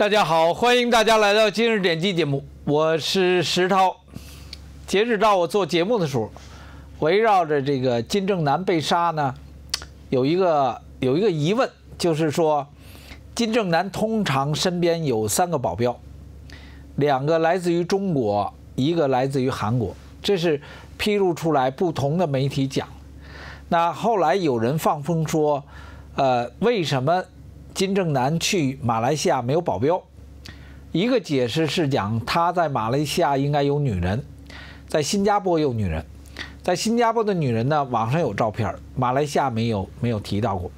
大家好，欢迎大家来到今日点击节目，我是石涛。截止到我做节目的时候，围绕着这个金正男被杀呢，有一个有一个疑问，就是说，金正男通常身边有三个保镖，两个来自于中国，一个来自于韩国，这是披露出来不同的媒体讲。那后来有人放风说，呃，为什么金正男去马来西亚没有保镖？一个解释是讲他在马来西亚应该有女人，在新加坡有女人，在新加坡的女人呢，网上有照片，马来西亚没有没有提到过。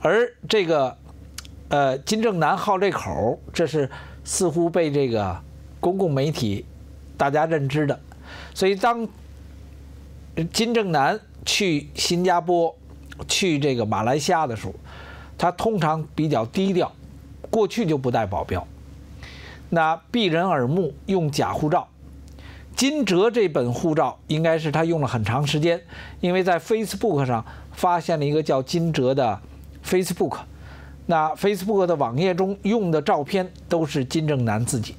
而这个，呃，金正男好这口，这是似乎被这个公共媒体大家认知的。所以当金正男去新加坡、去这个马来西亚的时候，他通常比较低调，过去就不带保镖。那避人耳目，用假护照。金哲这本护照应该是他用了很长时间，因为在 Facebook 上发现了一个叫金哲的 Facebook，那 Facebook 的网页中用的照片都是金正男自己，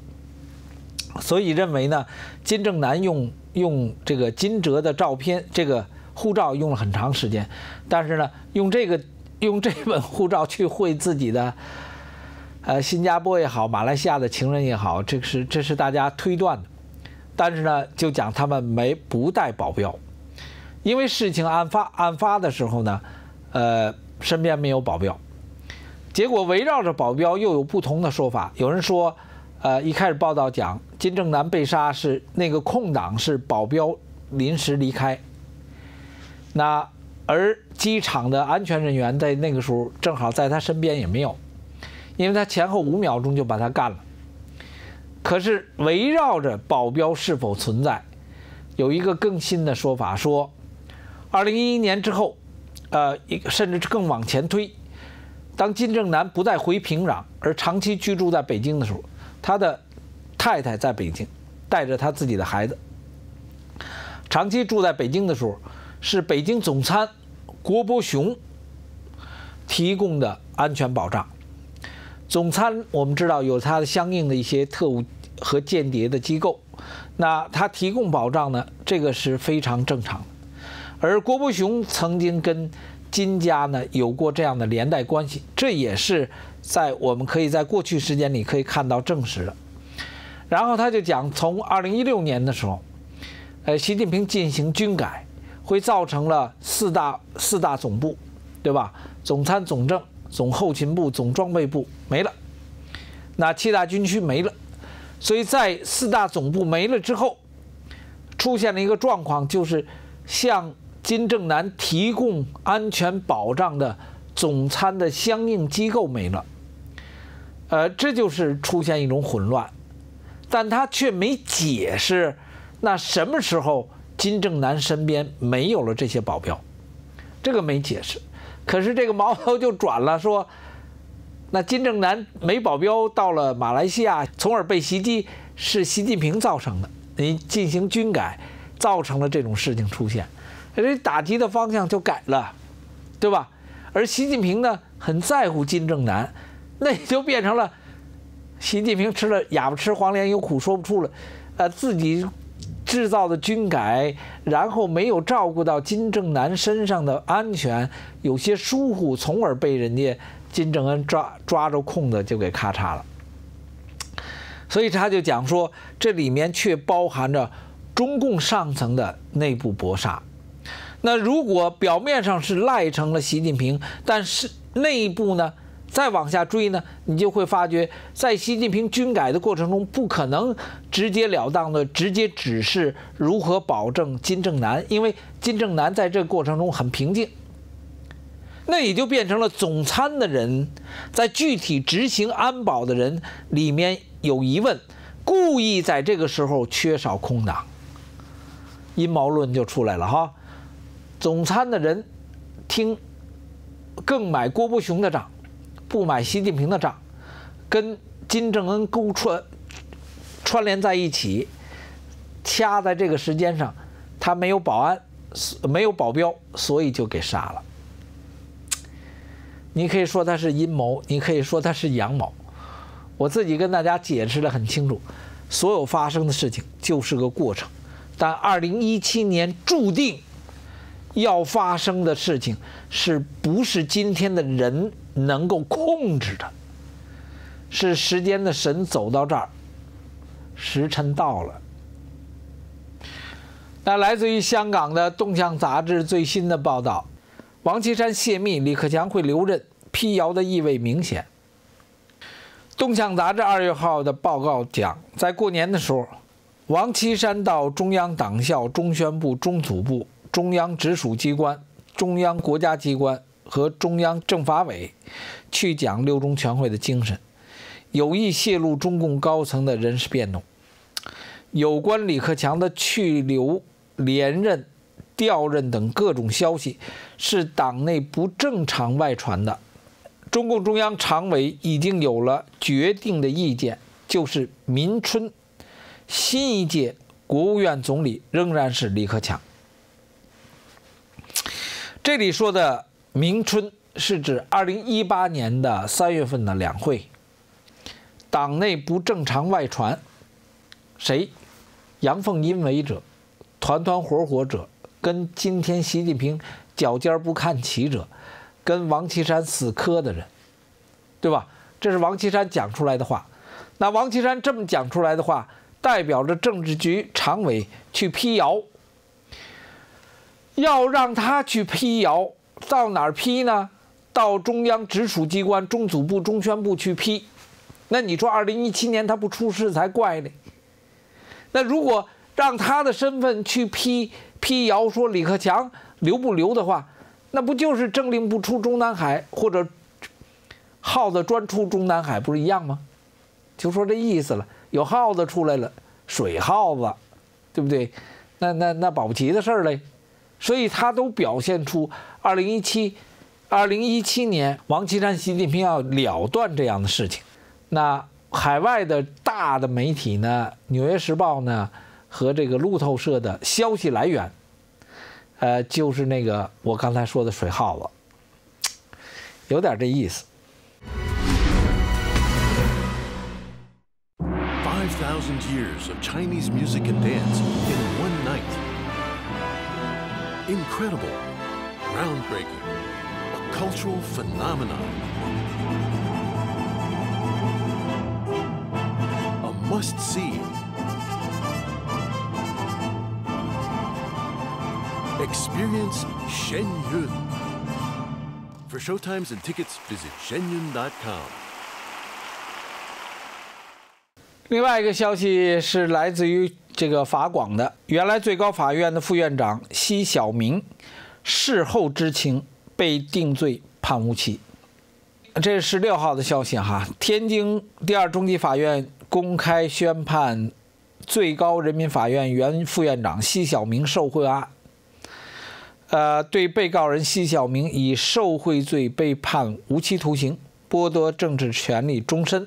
所以认为呢，金正男用用这个金哲的照片，这个护照用了很长时间，但是呢，用这个用这本护照去会自己的。呃，新加坡也好，马来西亚的情人也好，这是这是大家推断的。但是呢，就讲他们没不带保镖，因为事情案发案发的时候呢，呃，身边没有保镖。结果围绕着保镖又有不同的说法。有人说，呃，一开始报道讲金正男被杀是那个空档是保镖临时离开，那而机场的安全人员在那个时候正好在他身边也没有。因为他前后五秒钟就把他干了，可是围绕着保镖是否存在，有一个更新的说法，说，二零一一年之后，呃，一甚至更往前推，当金正男不再回平壤，而长期居住在北京的时候，他的太太在北京，带着他自己的孩子，长期住在北京的时候，是北京总参郭伯雄提供的安全保障。总参我们知道有它的相应的一些特务和间谍的机构，那他提供保障呢，这个是非常正常。而郭伯雄曾经跟金家呢有过这样的连带关系，这也是在我们可以在过去时间里可以看到证实的。然后他就讲，从二零一六年的时候，呃，习近平进行军改，会造成了四大四大总部，对吧？总参、总政。总后勤部、总装备部没了，那七大军区没了，所以在四大总部没了之后，出现了一个状况，就是向金正男提供安全保障的总参的相应机构没了，呃，这就是出现一种混乱，但他却没解释，那什么时候金正男身边没有了这些保镖，这个没解释。可是这个矛头就转了，说，那金正男没保镖到了马来西亚，从而被袭击，是习近平造成的。你进行军改，造成了这种事情出现，这打击的方向就改了，对吧？而习近平呢，很在乎金正男，那也就变成了，习近平吃了哑巴吃黄连，有苦说不出了，呃，自己。制造的军改，然后没有照顾到金正男身上的安全，有些疏忽，从而被人家金正恩抓抓着空子就给咔嚓了。所以他就讲说，这里面却包含着中共上层的内部搏杀。那如果表面上是赖成了习近平，但是内部呢？再往下追呢，你就会发觉，在习近平军改的过程中，不可能直截了当的直接指示如何保证金正男，因为金正男在这个过程中很平静。那也就变成了总参的人在具体执行安保的人里面有疑问，故意在这个时候缺少空档，阴谋论就出来了哈。总参的人听更买郭伯雄的账。不买习近平的账，跟金正恩勾串串联在一起，掐在这个时间上，他没有保安，没有保镖，所以就给杀了。你可以说他是阴谋，你可以说他是阳谋，我自己跟大家解释的很清楚，所有发生的事情就是个过程，但二零一七年注定要发生的事情，是不是今天的人能够控制的？是时间的神走到这儿，时辰到了。那来自于香港的《动向》杂志最新的报道，王岐山泄密，李克强会留任，辟谣的意味明显。《动向》杂志二月号的报告讲，在过年的时候，王岐山到中央党校、中宣部、中组部、中央直属机关、中央国家机关和中央政法委去讲六中全会的精神，有意泄露中共高层的人事变动。有关李克强的去留。连任、调任等各种消息是党内不正常外传的。中共中央常委已经有了决定的意见，就是明春新一届国务院总理仍然是李克强。这里说的明春是指二零一八年的三月份的两会。党内不正常外传，谁？阳奉阴违者。团团伙伙者，跟今天习近平脚尖不看齐者，跟王岐山死磕的人，对吧？这是王岐山讲出来的话。那王岐山这么讲出来的话，代表着政治局常委去辟谣，要让他去辟谣，到哪儿辟呢？到中央直属机关、中组部、中宣部去批。那你说，二零一七年他不出事才怪呢。那如果？让他的身份去批批谣说李克强留不留的话，那不就是政令不出中南海，或者耗子专出中南海，不是一样吗？就说这意思了。有耗子出来了，水耗子，对不对？那那那保不齐的事儿嘞。所以他都表现出二零一七二零一七年王岐山、习近平要了断这样的事情。那海外的大的媒体呢，《纽约时报》呢？和这个路透社的消息来源，呃，就是那个我刚才说的水耗子，有点这意思。Five thousand years of Chinese music and dance in one night. Incredible, groundbreaking, a cultural phenomenon. A must-see. Experience Shenyun. For showtimes and tickets, visit shenyun.com. 另外一个消息是来自于 这个法广的，原来最高法院的副院长奚晓明，事后知情被定罪判无期。这是十六号的消息哈，天津第二中级法院公开宣判最高人民法院原副院长奚晓明受贿案。呃，对被告人奚晓明以受贿罪被判无期徒刑，剥夺政治权利终身，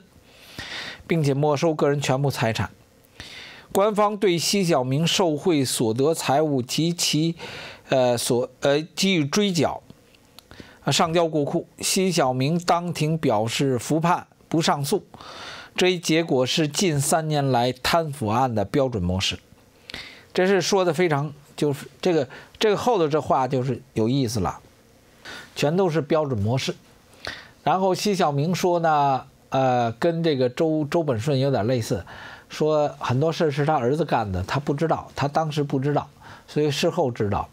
并且没收个人全部财产。官方对奚晓明受贿所得财物及其呃所呃给予追缴，啊上交国库。奚晓明当庭表示服判不上诉，这一结果是近三年来贪腐案的标准模式。这是说的非常。就是这个这个后头这话就是有意思了，全都是标准模式。然后奚晓明说呢，呃，跟这个周周本顺有点类似，说很多事是他儿子干的，他不知道，他当时不知道，所以事后知道。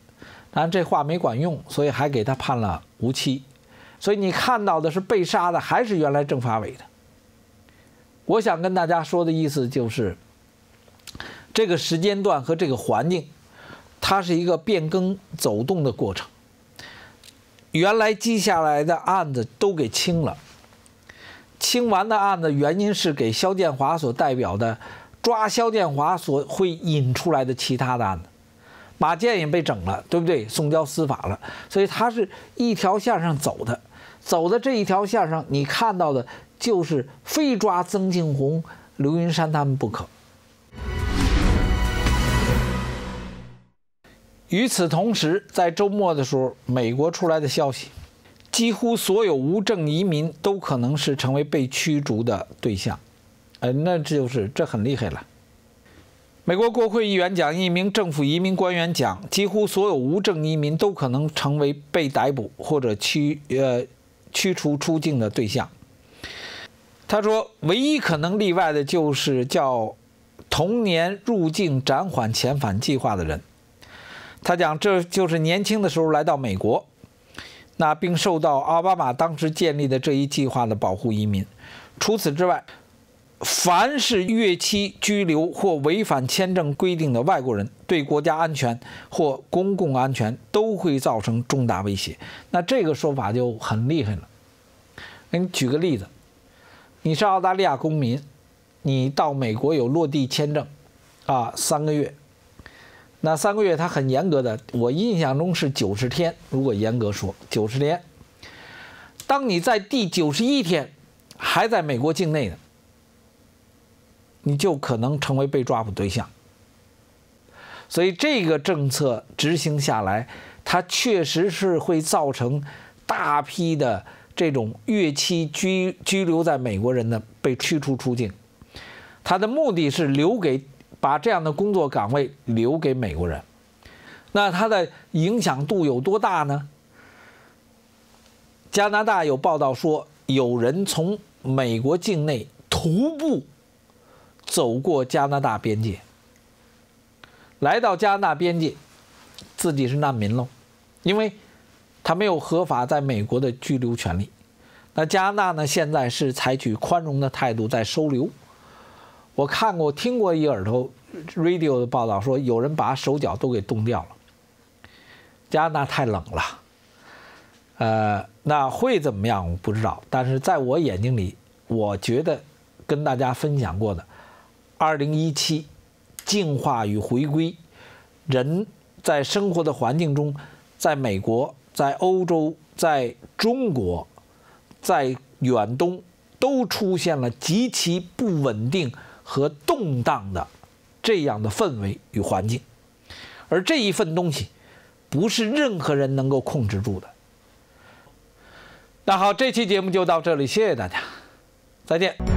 但这话没管用，所以还给他判了无期。所以你看到的是被杀的还是原来政法委的。我想跟大家说的意思就是，这个时间段和这个环境。它是一个变更走动的过程。原来积下来的案子都给清了，清完的案子原因是给肖建华所代表的抓肖建华所会引出来的其他的案子，马建也被整了，对不对？送交司法了，所以它是一条线上走的，走的这一条线上，你看到的就是非抓曾庆红、刘云山他们不可。与此同时，在周末的时候，美国出来的消息，几乎所有无证移民都可能是成为被驱逐的对象。呃，那这就是这很厉害了。美国国会议员讲，一名政府移民官员讲，几乎所有无证移民都可能成为被逮捕或者驱呃驱除出境的对象。他说，唯一可能例外的就是叫童年入境暂缓遣返计划的人。他讲，这就是年轻的时候来到美国。那并受到奥巴马当时建立的这一计划的保护移民。除此之外，凡是越期拘留或违反签证规定的外国人，对国家安全或公共安全都会造成重大威胁。那这个说法就很厉害了。给你举个例子，你是澳大利亚公民，你到美国有落地签证，啊，三个月。那三个月他很严格的，我印象中是九十天。如果严格说，九十天。当你在第九十一天还在美国境内的，你就可能成为被抓捕对象。所以这个政策执行下来，它确实是会造成大批的这种越期居居留在美国人的被驱逐出境。它的目的是留给。把这样的工作岗位留给美国人，那它的影响度有多大呢？加拿大有报道说，有人从美国境内徒步走过加拿大边界，来到加拿大边界，自己是难民喽，因为他没有合法在美国的居留权利。那加拿大呢，现在是采取宽容的态度在收留。我看过、听过一耳朵 radio 的报道，说有人把手脚都给冻掉了。加拿大太冷了，呃，那会怎么样？我不知道。但是在我眼睛里，我觉得跟大家分享过的2017进化与回归，人在生活的环境中，在美国、在欧洲、在中国、在远东，都出现了极其不稳定。和动荡的这样的氛围与环境，而这一份东西不是任何人能够控制住的。那好，这期节目就到这里，谢谢大家，再见。